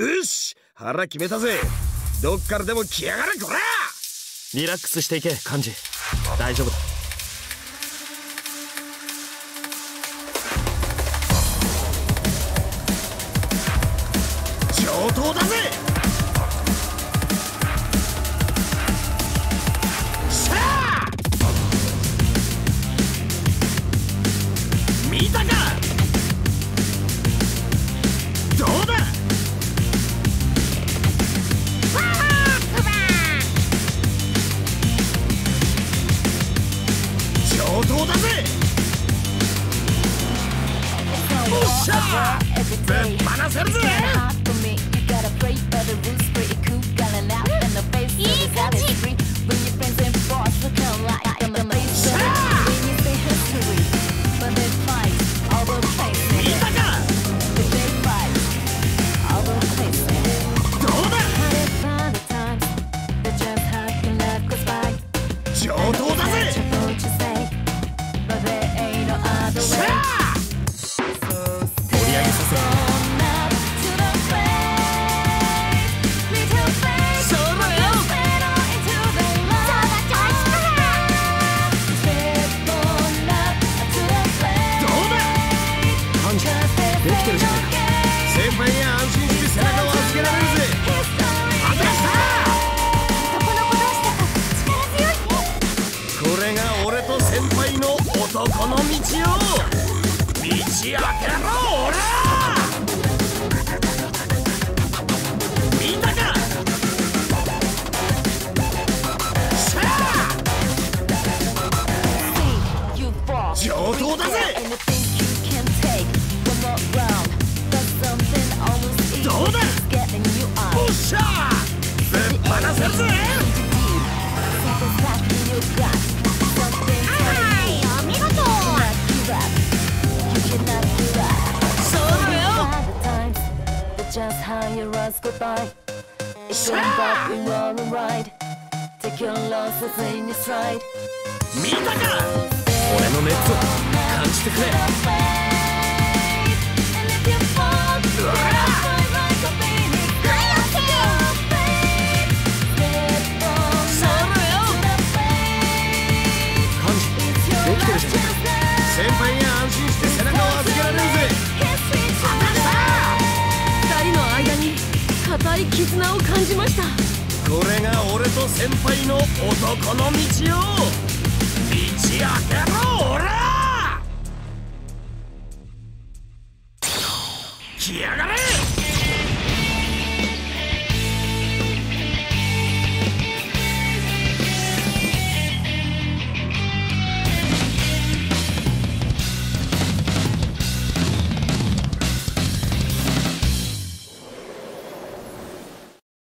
よし腹決めたぜ。どっからでも来やがれこら。リラックスしていけ幹事大丈夫だ。上等だぜ。Every day. I. It's hard for me. You gotta break by the rules pretty cool. きてるじゃな先輩には安心して背中を預けられるぜまたしたこれが俺と先輩の男の道を道開けろ俺見たか上等だぜ見たか！俺の熱を感じてくれこれが俺と先輩の男の道よ。道開けろ俺来やがれ！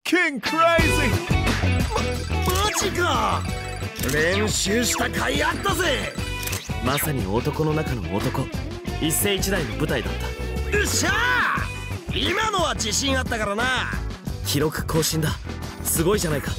fucking ま、マジか。練習した甲斐あったぜ。まさに男の中の男。一世一代の舞台だった。うっしゃー。今のは自信あったからな。記録更新だ。すごいじゃないか。